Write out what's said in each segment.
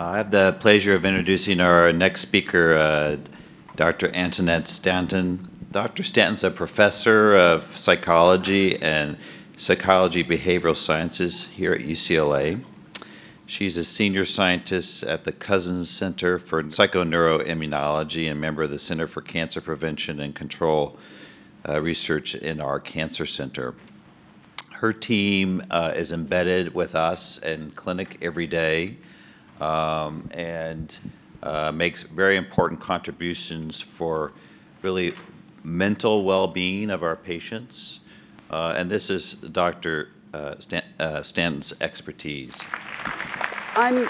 I have the pleasure of introducing our next speaker, uh, Dr. Antoinette Stanton. Dr. Stanton's a professor of psychology and psychology behavioral sciences here at UCLA. She's a senior scientist at the Cousins Center for Psychoneuroimmunology and member of the Center for Cancer Prevention and Control uh, Research in our Cancer Center. Her team uh, is embedded with us in clinic every day um, and uh, makes very important contributions for really mental well-being of our patients. Uh, and this is Dr. Uh, Stan uh, Stanton's expertise. I'm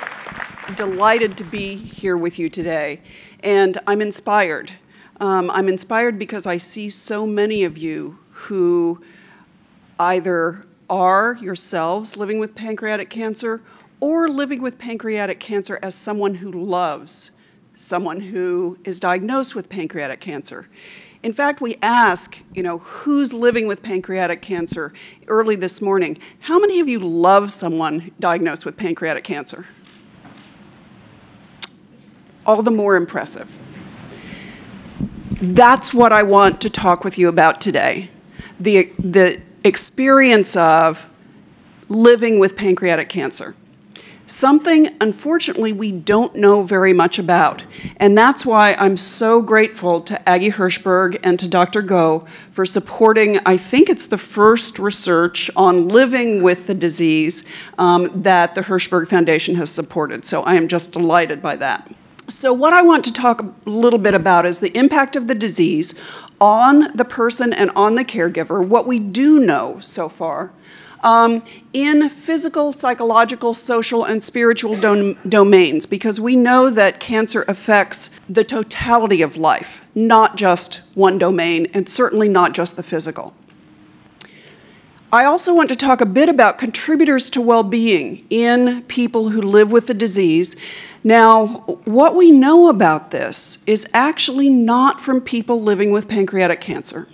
delighted to be here with you today, and I'm inspired. Um, I'm inspired because I see so many of you who either are yourselves living with pancreatic cancer or living with pancreatic cancer as someone who loves someone who is diagnosed with pancreatic cancer. In fact, we ask, you know, who's living with pancreatic cancer early this morning. How many of you love someone diagnosed with pancreatic cancer? All the more impressive. That's what I want to talk with you about today. The, the experience of living with pancreatic cancer something unfortunately we don't know very much about. And that's why I'm so grateful to Agi Hirshberg and to Dr. Go for supporting, I think it's the first research on living with the disease um, that the Hirshberg Foundation has supported. So I am just delighted by that. So what I want to talk a little bit about is the impact of the disease on the person and on the caregiver, what we do know so far, um, in physical, psychological, social, and spiritual dom domains because we know that cancer affects the totality of life, not just one domain, and certainly not just the physical. I also want to talk a bit about contributors to well being in people who live with the disease. Now, what we know about this is actually not from people living with pancreatic cancer.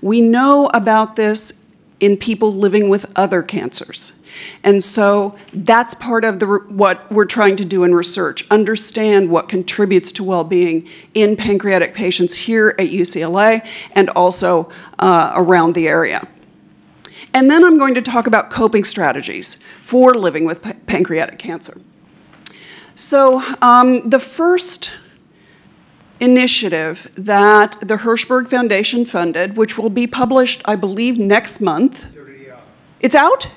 We know about this in people living with other cancers. And so that's part of the, what we're trying to do in research understand what contributes to well being in pancreatic patients here at UCLA and also uh, around the area. And then I'm going to talk about coping strategies for living with pancreatic cancer. So, um, the first initiative that the Hirshberg Foundation funded, which will be published, I believe, next month. It's out?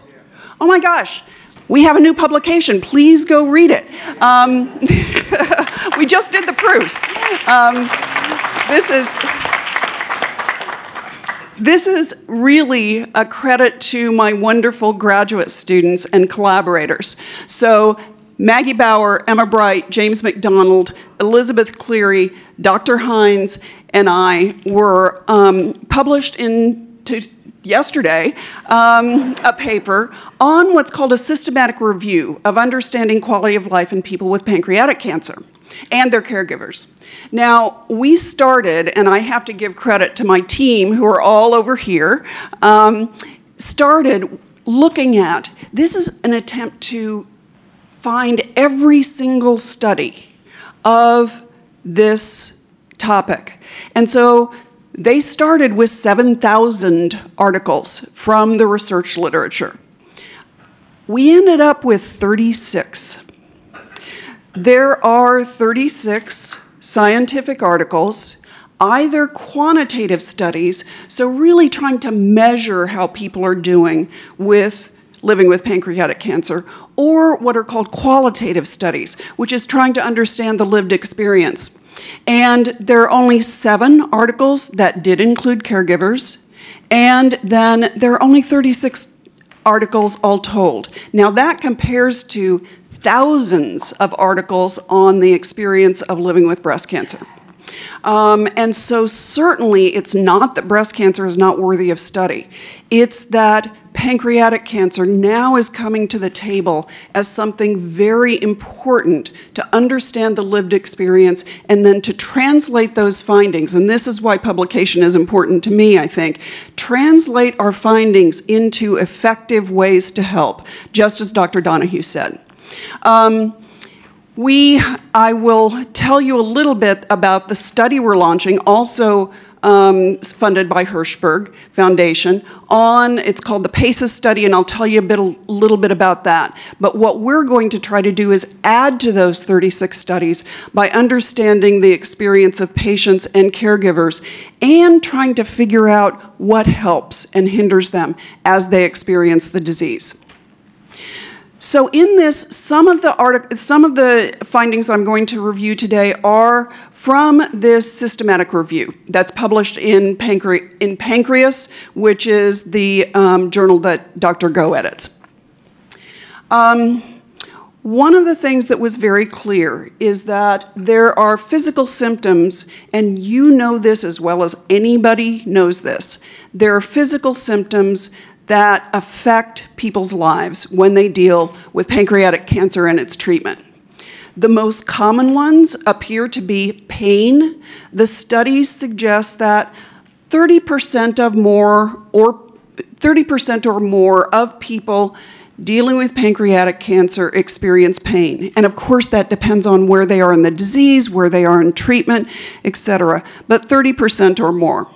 Oh my gosh. We have a new publication. Please go read it. Um, we just did the proofs. Um, this is this is really a credit to my wonderful graduate students and collaborators. So Maggie Bauer, Emma Bright, James McDonald, Elizabeth Cleary, Dr. Hines, and I were um, published in yesterday um, a paper on what's called a systematic review of understanding quality of life in people with pancreatic cancer and their caregivers. Now, we started, and I have to give credit to my team who are all over here, um, started looking at this is an attempt to find every single study of this topic. And so they started with 7,000 articles from the research literature. We ended up with 36. There are 36 scientific articles, either quantitative studies, so really trying to measure how people are doing with living with pancreatic cancer, or what are called qualitative studies, which is trying to understand the lived experience. And there are only seven articles that did include caregivers, and then there are only 36 articles all told. Now that compares to thousands of articles on the experience of living with breast cancer. Um, and so certainly it's not that breast cancer is not worthy of study. It's that pancreatic cancer now is coming to the table as something very important to understand the lived experience and then to translate those findings. And this is why publication is important to me, I think. Translate our findings into effective ways to help, just as Dr. Donahue said. Um, We, I will tell you a little bit about the study we're launching, also um, funded by Hirshberg Foundation, on, it's called the PACES study, and I'll tell you a, bit, a little bit about that. But what we're going to try to do is add to those 36 studies by understanding the experience of patients and caregivers and trying to figure out what helps and hinders them as they experience the disease. So in this, some of the artic- some of the findings I'm going to review today are from this systematic review that's published in, Pancre- in Pancreas, which is the um, journal that Dr. Go edits. Um, one of the things that was very clear is that there are physical symptoms, and you know this as well as anybody knows this. There are physical symptoms that affect people's lives when they deal with pancreatic cancer and its treatment. The most common ones appear to be pain. The studies suggest that 30% of more or 30% or more of people dealing with pancreatic cancer experience pain. And of course that depends on where they are in the disease, where they are in treatment, etc. But 30% or more.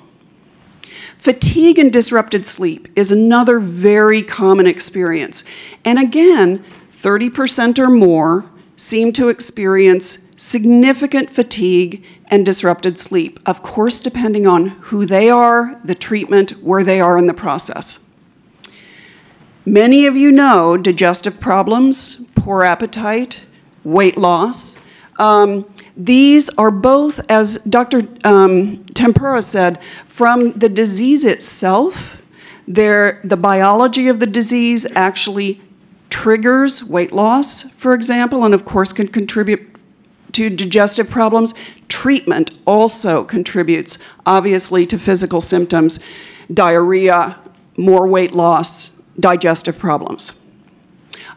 Fatigue and disrupted sleep is another very common experience. And again, 30% or more seem to experience significant fatigue and disrupted sleep, of course, depending on who they are, the treatment, where they are in the process. Many of you know digestive problems, poor appetite, weight loss. Um, these are both, as Dr. Um, Tempero said, from the disease itself. the biology of the disease actually triggers weight loss, for example, and of course can contribute to digestive problems. Treatment also contributes, obviously, to physical symptoms, diarrhea, more weight loss, digestive problems.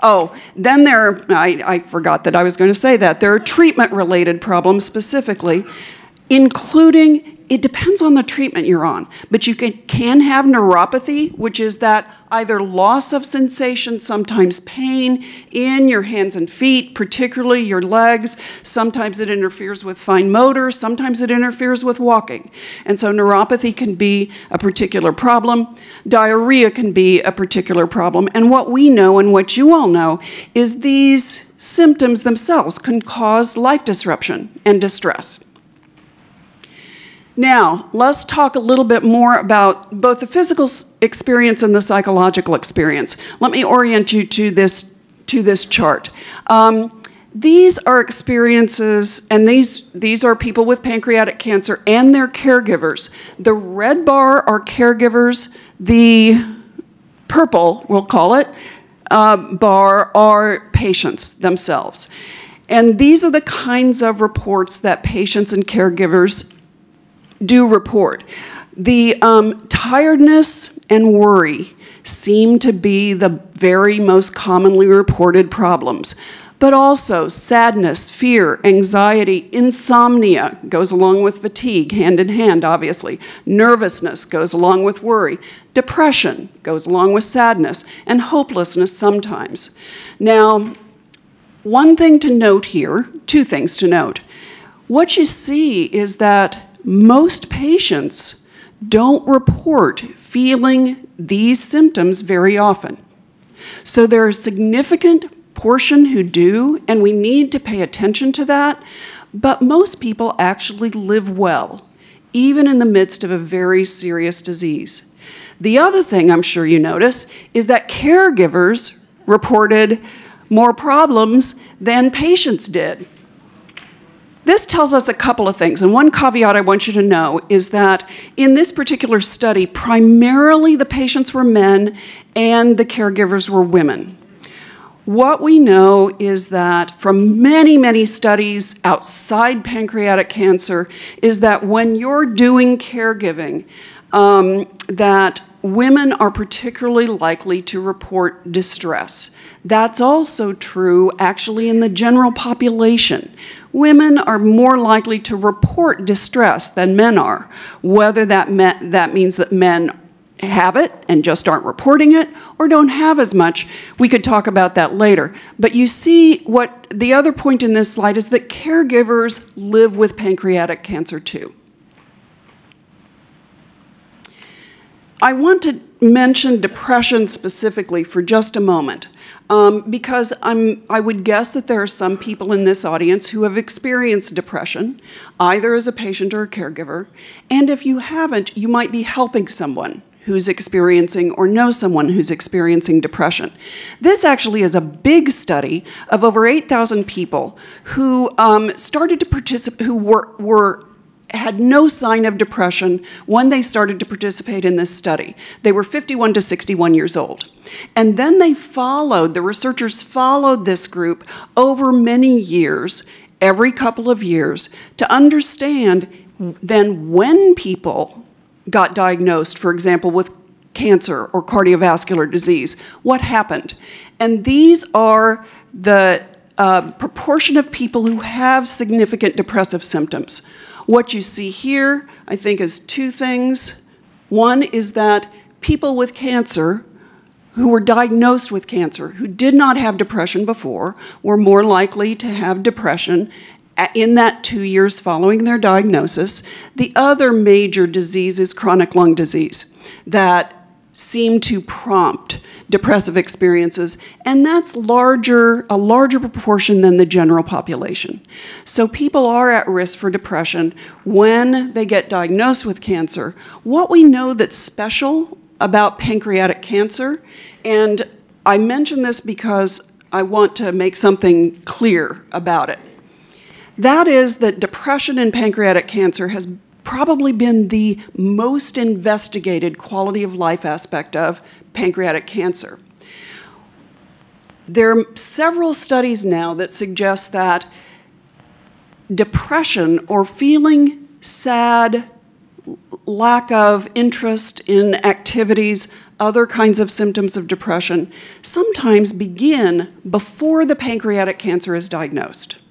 Oh, then there, are, I, I forgot that I was going to say that. There are treatment related problems specifically, including it depends on the treatment you're on, but you can, can have neuropathy, which is that either loss of sensation, sometimes pain in your hands and feet, particularly your legs. Sometimes it interferes with fine motor, sometimes it interferes with walking. And so neuropathy can be a particular problem. Diarrhea can be a particular problem. And what we know and what you all know is these symptoms themselves can cause life disruption and distress. Now, let's talk a little bit more about both the physical experience and the psychological experience. Let me orient you to this, to this chart. Um, these are experiences, and these, these are people with pancreatic cancer and their caregivers. The red bar are caregivers, the purple, we'll call it, uh, bar are patients themselves. And these are the kinds of reports that patients and caregivers do report. The um, tiredness and worry seem to be the very most commonly reported problems. But also sadness, fear, anxiety, insomnia goes along with fatigue, hand in hand, obviously. Nervousness goes along with worry. Depression goes along with sadness, and hopelessness sometimes. Now, one thing to note here, two things to note. What you see is that most patients don't report feeling these symptoms very often. So there are a significant portion who do, and we need to pay attention to that. But most people actually live well, even in the midst of a very serious disease. The other thing I'm sure you notice is that caregivers reported more problems than patients did. This tells us a couple of things, and one caveat I want you to know is that in this particular study, primarily the patients were men and the caregivers were women. What we know is that from many, many studies outside pancreatic cancer, is that when you're doing caregiving, um, that women are particularly likely to report distress. That's also true actually in the general population women are more likely to report distress than men are, whether that, that means that men have it and just aren't reporting it or don't have as much. We could talk about that later. But you see what the other point in this slide is that caregivers live with pancreatic cancer too. I want to mention depression specifically for just a moment. Um, because I'm, I would guess that there are some people in this audience who have experienced depression, either as a patient or a caregiver. And if you haven't, you might be helping someone who's experiencing or know someone who's experiencing depression. This actually is a big study of over 8,000 people who um, started to participate, who were, were had no sign of depression when they started to participate in this study. They were 51 to 61 years old. And then they followed, the researchers followed this group over many years, every couple of years, to understand then when people got diagnosed, for example, with cancer or cardiovascular disease, what happened? And these are the uh, proportion of people who have significant depressive symptoms. What you see here, I think, is two things. One is that people with cancer who were diagnosed with cancer, who did not have depression before, were more likely to have depression in that two years following their diagnosis. The other major disease is chronic lung disease that seem to prompt depressive experiences, and that's larger, a larger proportion than the general population. So people are at risk for depression when they get diagnosed with cancer. What we know that's special about pancreatic cancer, and I mention this because I want to make something clear about it. That is that depression in pancreatic cancer has probably been the most investigated quality of life aspect of pancreatic cancer. There are several studies now that suggest that depression or feeling sad, lack of interest in activities, other kinds of symptoms of depression sometimes begin before the pancreatic cancer is diagnosed.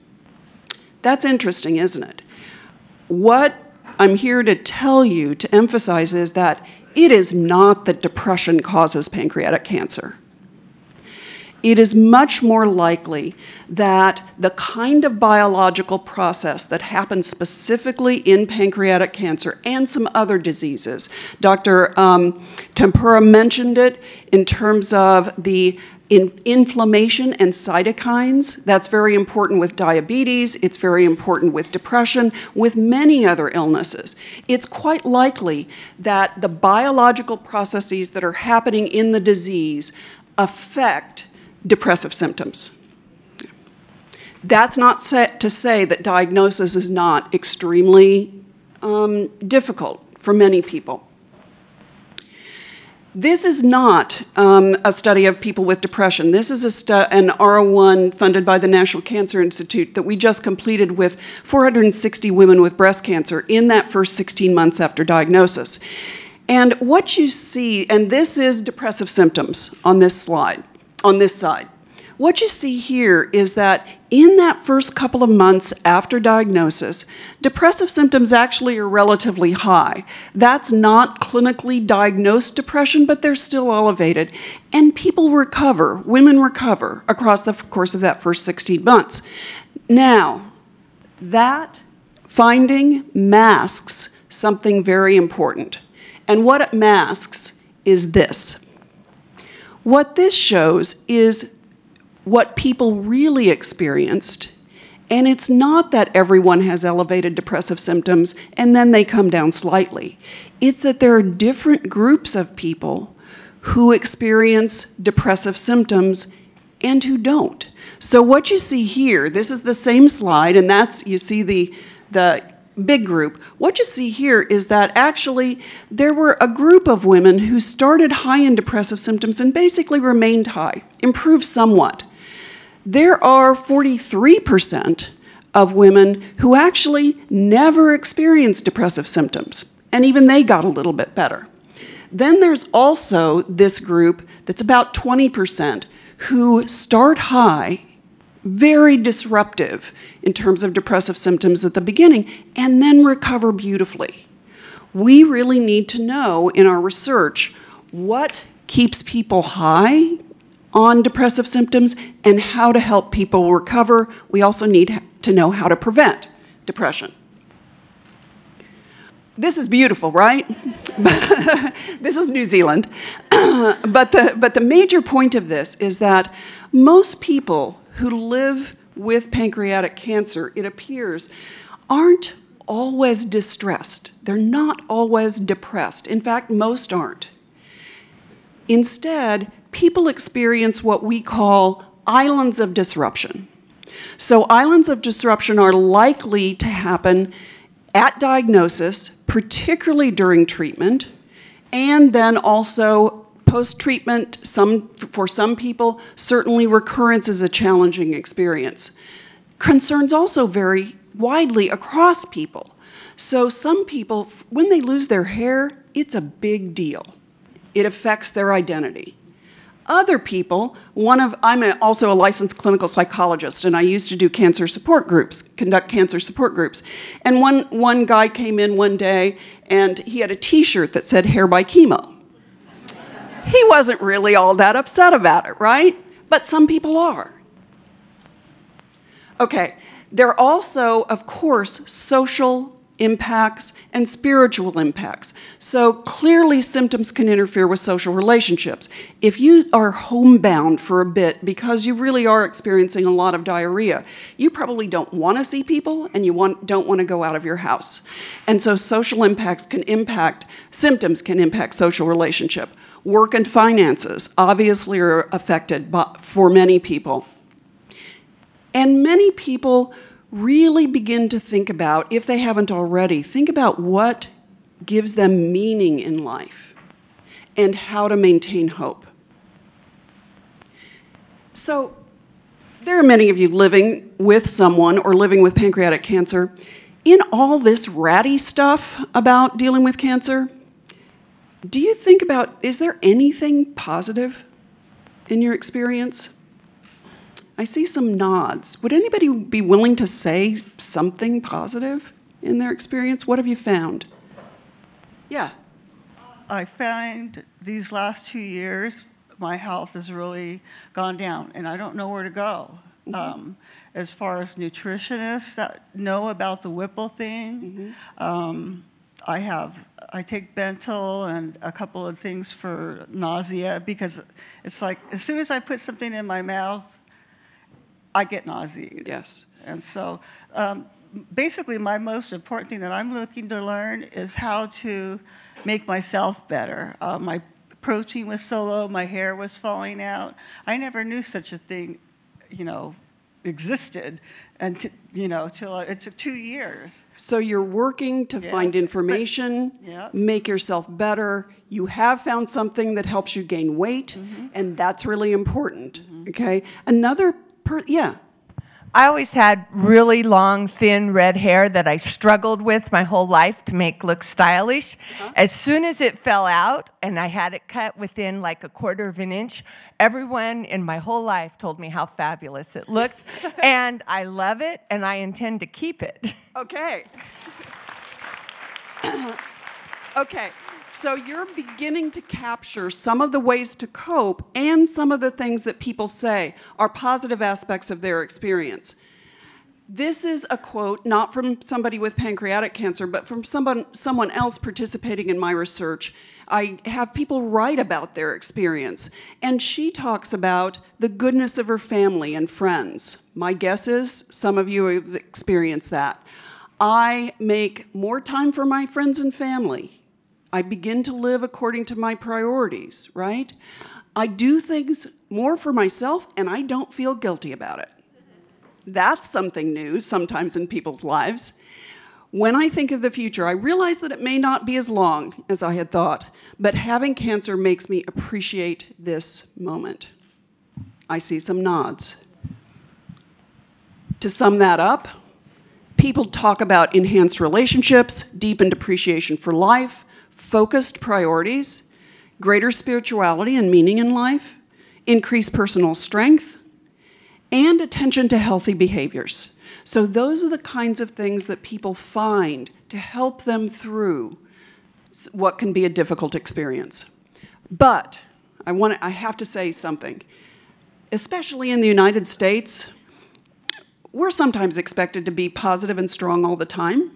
That's interesting, isn't it? What I'm here to tell you, to emphasize, is that it is not that depression causes pancreatic cancer. It is much more likely that the kind of biological process that happens specifically in pancreatic cancer and some other diseases, Dr. Um, Tempero mentioned it in terms of the in inflammation and cytokines. That's very important with diabetes, it's very important with depression, with many other illnesses. It's quite likely that the biological processes that are happening in the disease affect depressive symptoms. That's not to say that diagnosis is not extremely um, difficult for many people. This is not um, a study of people with depression. This is an R01 funded by the National Cancer Institute that we just completed with 460 women with breast cancer in that first 16 months after diagnosis. And what you see, and this is depressive symptoms on this slide, on this side. What you see here is that in that first couple of months after diagnosis, depressive symptoms actually are relatively high. That's not clinically diagnosed depression, but they're still elevated. And people recover, women recover across the course of that first 16 months. Now, that finding masks something very important. And what it masks is this. What this shows is what people really experienced. And it's not that everyone has elevated depressive symptoms and then they come down slightly. It's that there are different groups of people who experience depressive symptoms and who don't. So what you see here, this is the same slide, and that's you see the the big group. What you see here is that actually there were a group of women who started high in depressive symptoms and basically remained high, improved somewhat there are 43% of women who actually never experienced depressive symptoms, and even they got a little bit better. Then there's also this group that's about 20% who start high, very disruptive in terms of depressive symptoms at the beginning, and then recover beautifully. We really need to know in our research what keeps people high on depressive symptoms and how to help people recover. We also need to know how to prevent depression. This is beautiful, right? this is New Zealand. but, the, but the major point of this is that most people who live with pancreatic cancer, it appears, aren't always distressed. They're not always depressed. In fact, most aren't. Instead, people experience what we call islands of disruption. So, islands of disruption are likely to happen at diagnosis, particularly during treatment, and then also post treatment. Some, for some people, certainly recurrence is a challenging experience. Concerns also vary widely across people. So, some people, when they lose their hair, it's a big deal. It affects their identity. Other people, one of, I'm a, also a licensed clinical psychologist, and I used to do cancer support groups, conduct cancer support groups. And one, one guy came in one day, and he had a t shirt that said hair by chemo. he wasn't really all that upset about it, right? But some people are. Okay, there are also, of course, social impacts and spiritual impacts. So clearly, symptoms can interfere with social relationships. If you are homebound for a bit because you really are experiencing a lot of diarrhea, you probably don't want to see people and you want, don't want to go out of your house. And so, social impacts can impact, symptoms can impact social relationship. Work and finances obviously are affected by, for many people. And many people really begin to think about, if they haven't already, think about what gives them meaning in life and how to maintain hope. So, there are many of you living with someone or living with pancreatic cancer. In all this ratty stuff about dealing with cancer, do you think about is there anything positive in your experience? I see some nods. Would anybody be willing to say something positive in their experience? What have you found? Yeah. I find these last two years, my health has really gone down, and I don't know where to go. Mm-hmm. Um, as far as nutritionists that know about the Whipple thing, mm-hmm. um, I have I take Bentyl and a couple of things for nausea because it's like as soon as I put something in my mouth, I get nauseated. Yes. And so um, basically, my most important thing that I'm looking to learn is how to make myself better. Uh, my protein was so low, my hair was falling out. I never knew such a thing, you know, existed and t- you know till uh, it took two years so you're working to yeah. find information yeah. make yourself better you have found something that helps you gain weight mm-hmm. and that's really important mm-hmm. okay another Per, yeah. I always had really long, thin red hair that I struggled with my whole life to make look stylish. Uh-huh. As soon as it fell out and I had it cut within like a quarter of an inch, everyone in my whole life told me how fabulous it looked. and I love it and I intend to keep it. Okay. okay. So you're beginning to capture some of the ways to cope and some of the things that people say are positive aspects of their experience. This is a quote not from somebody with pancreatic cancer, but from someone, someone else participating in my research. I have people write about their experience, and she talks about the goodness of her family and friends. My guess is some of you have experienced that. I make more time for my friends and family I begin to live according to my priorities, right? I do things more for myself and I don't feel guilty about it. That's something new sometimes in people's lives. When I think of the future, I realize that it may not be as long as I had thought, but having cancer makes me appreciate this moment. I see some nods. To sum that up, people talk about enhanced relationships, deepened appreciation for life, focused priorities, greater spirituality and meaning in life, increased personal strength, and attention to healthy behaviors. So, those are the kinds of things that people find to help them through what can be a difficult experience. But I want I have to say something. Especially in the United States, we're sometimes expected to be positive and strong all the time.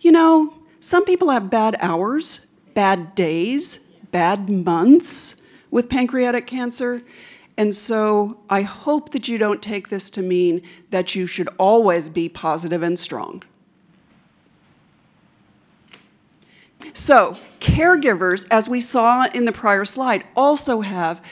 You know, some people have bad hours, bad days, bad months with pancreatic cancer. And so I hope that you don't take this to mean that you should always be positive and strong. So, caregivers, as we saw in the prior slide, also have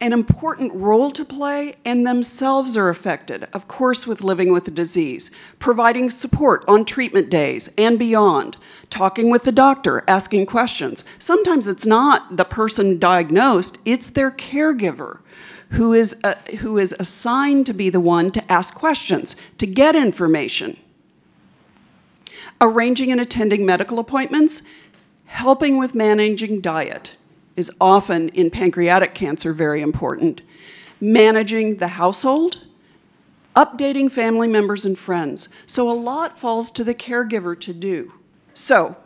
an important role to play and themselves are affected, of course, with living with the disease, providing support on treatment days and beyond, talking with the doctor, asking questions. Sometimes it's not the person diagnosed, it's their caregiver who is, uh, who is assigned to be the one to ask questions, to get information. Arranging and attending medical appointments, helping with managing diet is often in pancreatic cancer very important. Managing the household, updating family members and friends. So a lot falls to the caregiver to do. So,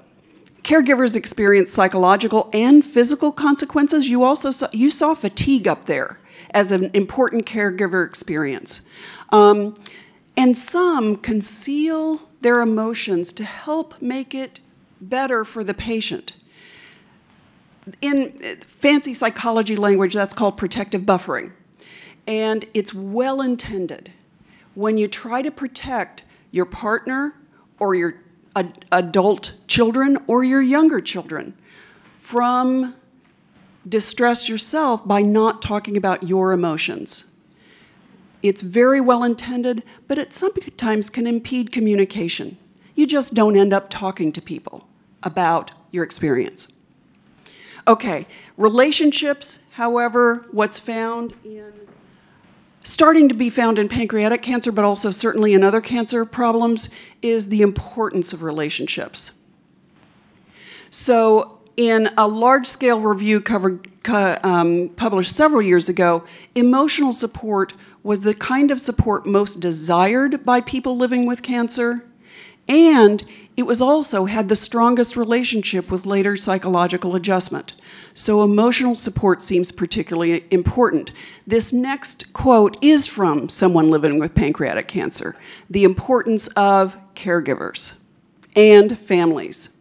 caregivers experience psychological and physical consequences. You also saw, you saw fatigue up there as an important caregiver experience. Um, and some conceal their emotions to help make it better for the patient. In fancy psychology language, that's called protective buffering. And it's well intended. When you try to protect your partner or your ad adult children or your younger children from distress yourself by not talking about your emotions. It's very well intended, but it sometimes can impede communication. You just don't end up talking to people about your experience. Okay, relationships, however, what's found in starting to be found in pancreatic cancer, but also certainly in other cancer problems, is the importance of relationships. So in a large-scale review covered, um, published several years ago, emotional support was the kind of support most desired by people living with cancer, and it was also had the strongest relationship with later psychological adjustment. So emotional support seems particularly important. This next quote is from someone living with pancreatic cancer, the importance of caregivers and families.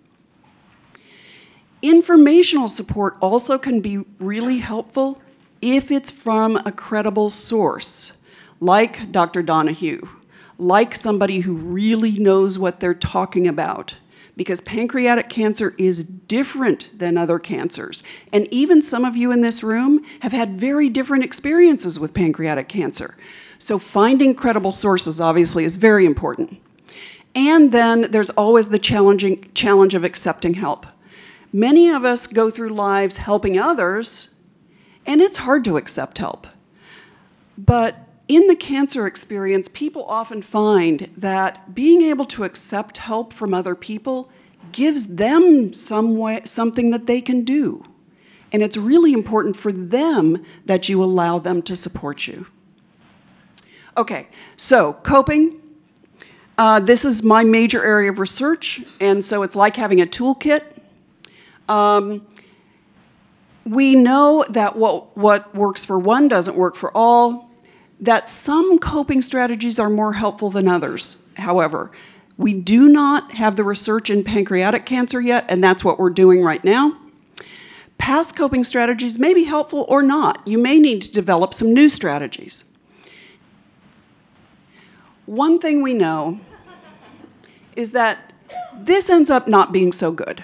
Informational support also can be really helpful if it's from a credible source, like Dr. Donahue, like somebody who really knows what they're talking about, because pancreatic cancer is different than other cancers. And even some of you in this room have had very different experiences with pancreatic cancer. So finding credible sources obviously is very important. And then there's always the challenging challenge of accepting help. Many of us go through lives helping others, and it's hard to accept help. But in the cancer experience, people often find that being able to accept help from other people gives them some way, something that they can do. And it's really important for them that you allow them to support you. Okay, so coping. Uh, this is my major area of research, and so it's like having a toolkit um, we know that what, what works for one doesn't work for all, that some coping strategies are more helpful than others, however. We do not have the research in pancreatic cancer yet, and that's what we're doing right now. Past coping strategies may be helpful or not. You may need to develop some new strategies. One thing we know is that this ends up not being so good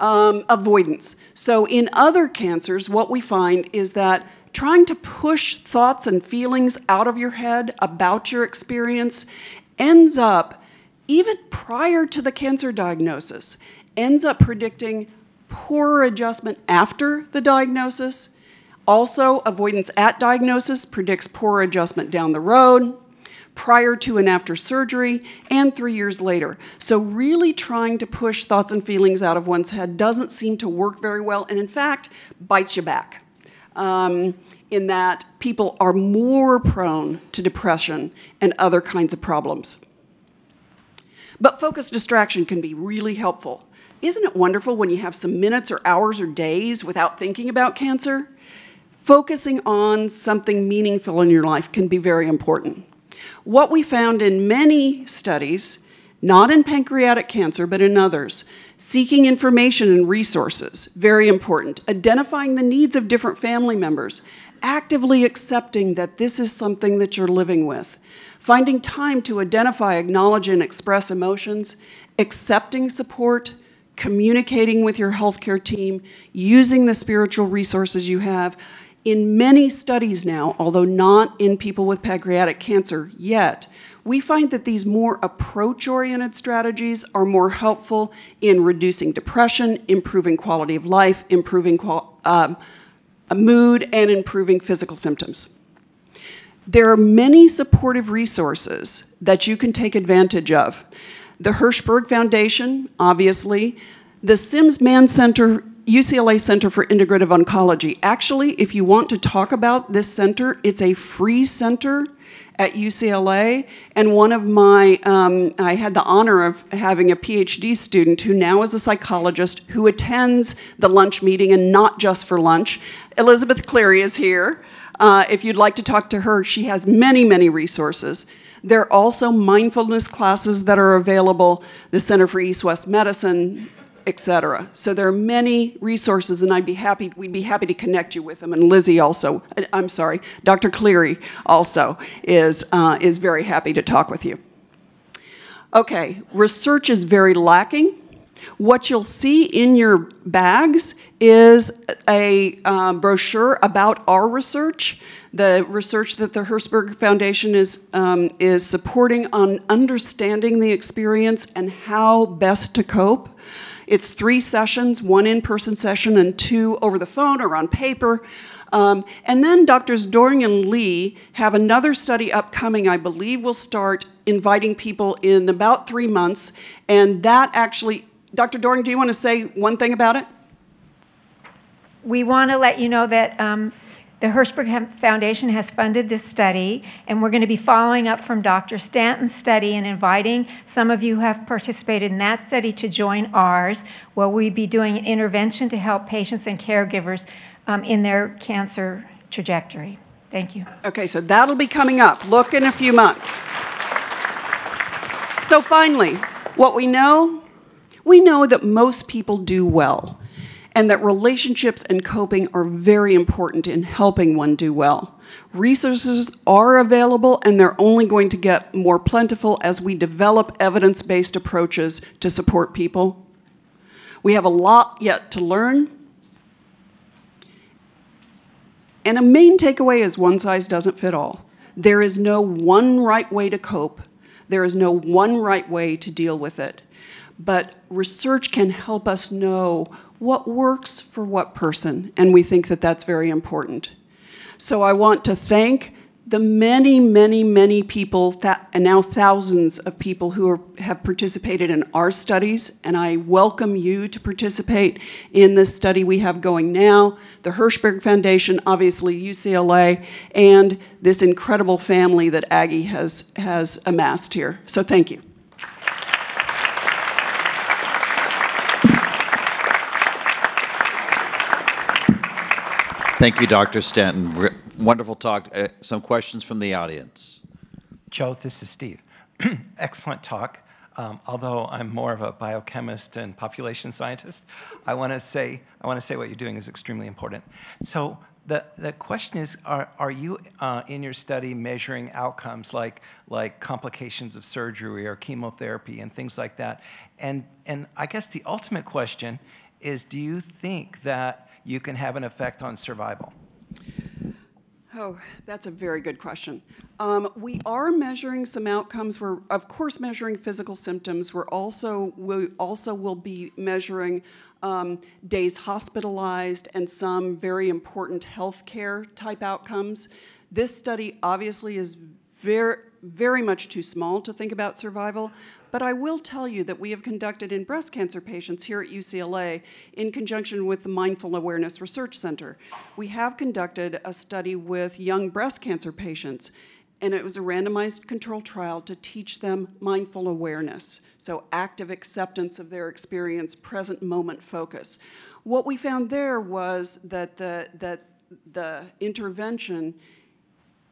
um, avoidance. So in other cancers, what we find is that trying to push thoughts and feelings out of your head about your experience ends up, even prior to the cancer diagnosis, ends up predicting poorer adjustment after the diagnosis. Also, avoidance at diagnosis predicts poorer adjustment down the road prior to and after surgery, and three years later. So, really trying to push thoughts and feelings out of one's head doesn't seem to work very well, and in fact, bites you back. Um, in that people are more prone to depression and other kinds of problems. But focused distraction can be really helpful. Isn't it wonderful when you have some minutes or hours or days without thinking about cancer? Focusing on something meaningful in your life can be very important. What we found in many studies, not in pancreatic cancer, but in others, seeking information and resources, very important. Identifying the needs of different family members, actively accepting that this is something that you're living with. Finding time to identify, acknowledge, and express emotions, accepting support, communicating with your healthcare team, using the spiritual resources you have. In many studies now, although not in people with pancreatic cancer yet, we find that these more approach oriented strategies are more helpful in reducing depression, improving quality of life, improving um, mood, and improving physical symptoms. There are many supportive resources that you can take advantage of. The Hirshberg Foundation, obviously, the Simms/Mann Center, UCLA Center for Integrative Oncology. Actually, if you want to talk about this center, it's a free center at UCLA, and one of my, um, I had the honor of having a PhD student who now is a psychologist who attends the lunch meeting and not just for lunch. Elizabeth Cleary is here. Uh, if you'd like to talk to her, she has many, many resources. There are also mindfulness classes that are available, the Center for East West Medicine, et cetera. So there are many resources, and I'd be happy, we'd be happy to connect you with them. And Lizzie also, I'm sorry, Dr. Cleary also is, uh, is very happy to talk with you. Okay, research is very lacking. What you'll see in your bags is a uh, brochure about our research, the research that the Hirshberg Foundation is, um, is supporting on understanding the experience and how best to cope. It's three sessions, one in-person session and two over the phone or on paper. Um, and then Doctors Doring and Lee have another study upcoming, I believe will start inviting people in about three months. And that actually, Dr. Doring, do you want to say one thing about it? We want to let you know that um, the Hirshberg Foundation has funded this study, and we're going to be following up from Dr. Stanton's study and inviting some of you who have participated in that study to join ours, where we'll be doing an intervention to help patients and caregivers um, in their cancer trajectory. Thank you. Okay, so that'll be coming up. Look in a few months. So, finally, what we know we know that most people do well and that relationships and coping are very important in helping one do well. Resources are available and they're only going to get more plentiful as we develop evidence based approaches to support people. We have a lot yet to learn. And a main takeaway is one size doesn't fit all. There is no one right way to cope, there is no one right way to deal with it. But research can help us know what works for what person, and we think that that's very important. So I want to thank the many, many, many people, that, and now thousands of people who are, have participated in our studies, and I welcome you to participate in this study we have going now, the Hirshberg Foundation, obviously UCLA, and this incredible family that Agi has, has amassed here. So thank you. Thank you, Dr. Stanton. Wonderful talk. Uh, some questions from the audience. Joe, this is Steve. Excellent talk. Um, although I'm more of a biochemist and population scientist, I want to say I want to say what you're doing is extremely important. So the the question is, are are you uh, in your study measuring outcomes like like complications of surgery or chemotherapy and things like that? And and I guess the ultimate question is, do you think that you can have an effect on survival? Oh, that's a very good question. Um, we are measuring some outcomes. We're, of course, measuring physical symptoms. We're also, we also will be measuring um, days hospitalized and some very important healthcare type outcomes. This study obviously is very, very much too small to think about survival, but I will tell you that we have conducted in breast cancer patients here at UCLA, in conjunction with the Mindful Awareness Research Center, we have conducted a study with young breast cancer patients. and it was a randomized control trial to teach them mindful awareness, so active acceptance of their experience, present moment focus. What we found there was that the, that the intervention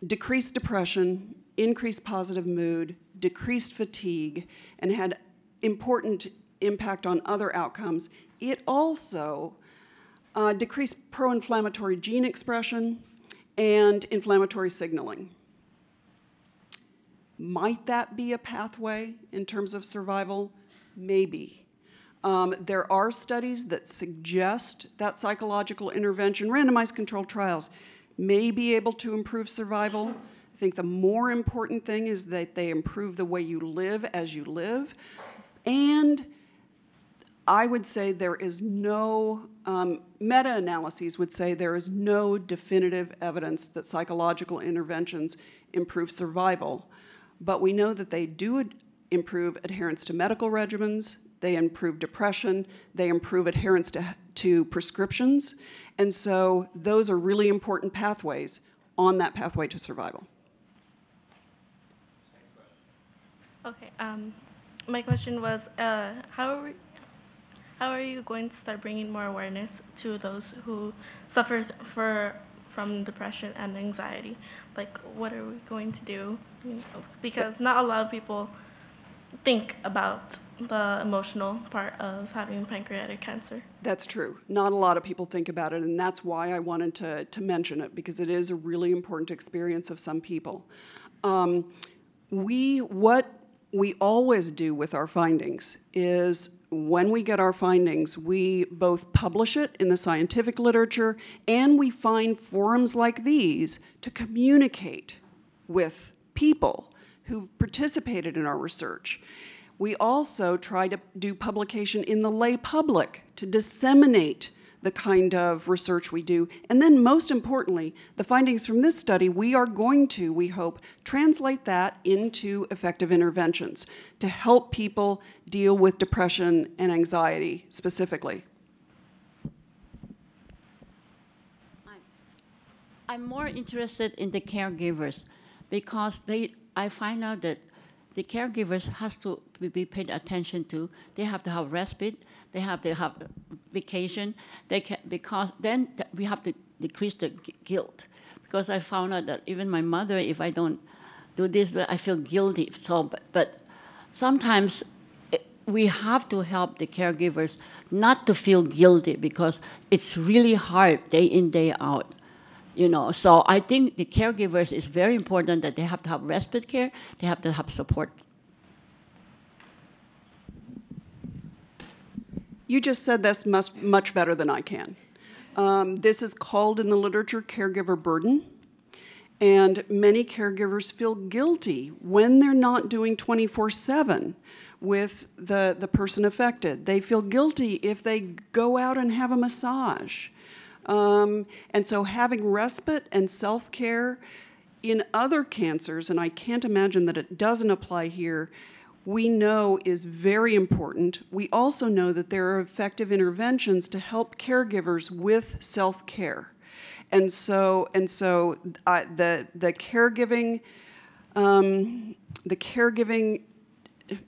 decreased depression, increased positive mood, decreased fatigue, and had important impact on other outcomes. It also uh, decreased pro-inflammatory gene expression and inflammatory signaling. Might that be a pathway in terms of survival? Maybe. Um, there are studies that suggest that psychological intervention, randomized controlled trials, may be able to improve survival. I think the more important thing is that they improve the way you live as you live. And I would say there is no, um, meta analyses would say there is no definitive evidence that psychological interventions improve survival. But we know that they do improve adherence to medical regimens, they improve depression, they improve adherence to, to prescriptions. And so those are really important pathways on that pathway to survival. Okay. Um, my question was, uh, how are how are you going to start bringing more awareness to those who suffer for from depression and anxiety? Like, what are we going to do? You know, because not a lot of people think about the emotional part of having pancreatic cancer. That's true. Not a lot of people think about it, and that's why I wanted to, to mention it because it is a really important experience of some people. Um, we, what we always do with our findings is when we get our findings, we both publish it in the scientific literature and we find forums like these to communicate with people who've participated in our research. We also try to do publication in the lay public to disseminate the kind of research we do. And then, most importantly, the findings from this study, we are going to, we hope, translate that into effective interventions to help people deal with depression and anxiety specifically. I'm more interested in the caregivers because they, I find out that the caregivers has to be- paid attention to. They have to have respite. They have to have vacation. They can because then we have to decrease the guilt. Because I found out that even my mother, if I don't do this, I feel guilty. So, but, but sometimes eh, we have to help the caregivers not to feel guilty because it's really hard day in day out you know so i think the caregivers is very important that they have to have respite care they have to have support You just said this much, much better than I can. Um, this is called in the literature caregiver burden. And many caregivers feel guilty when they're not doing 24 7 with the, the person affected. They feel guilty if they go out and have a massage. Um, and so having respite and self care in other cancers, and I can't imagine that it doesn't apply here, we know is very important. We also know that there are effective interventions to help caregivers with self care. And so, and so uh, the, the caregiving, um, the caregiving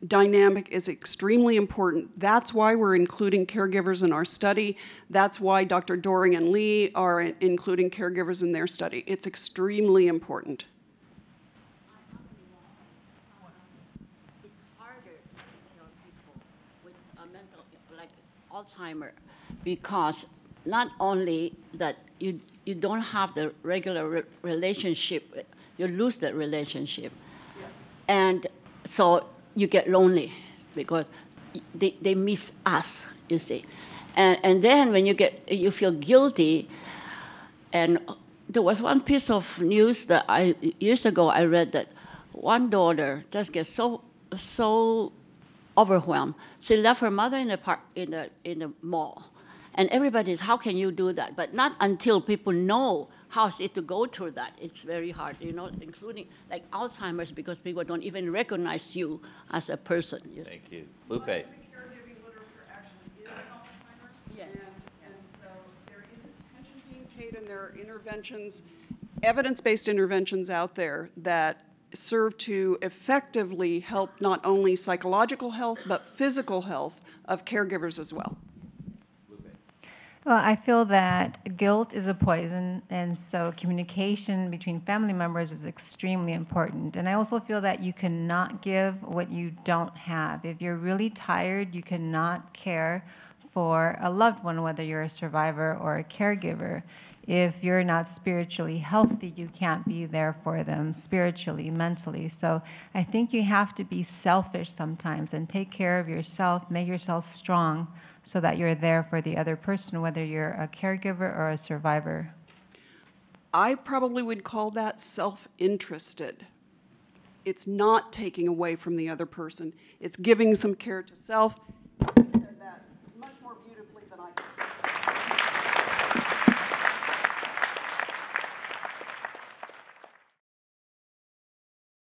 dynamic is extremely important. That's why we're including caregivers in our study. That's why Dr. Doring and Lee are including caregivers in their study. It's extremely important. it's harder to tell people with a mental like alzheimer because not only that you you don't have the regular re- relationship you lose that relationship. And so you get lonely because they, they miss us you see. And, and then when you get you feel guilty and there was one piece of news that I years ago I read that one daughter just gets so so overwhelmed. She left her mother in the park in the in the mall, and everybody's how can you do that? But not until people know how is it to go through that. It's very hard, you know, including like Alzheimer's because people don't even recognize you as a person. Thank you. Lupe? caregiving literature actually is Alzheimer's. Yes. And, and so there is attention being paid and there are interventions evidence-based interventions out there that serve to effectively help not only psychological health, but physical health of caregivers as well. Well, I feel that guilt is a poison, and so communication between family members is extremely important. And I also feel that you cannot give what you don't have. If you're really tired, you cannot care for a loved one, whether you're a survivor or a caregiver. If you're not spiritually healthy, you can't be there for them spiritually, mentally. So I think you have to be selfish sometimes and take care of yourself, make yourself strong so that you're there for the other person, whether you're a caregiver or a survivor. I probably would call that self-interested. It's not taking away from the other person. It's giving some care to self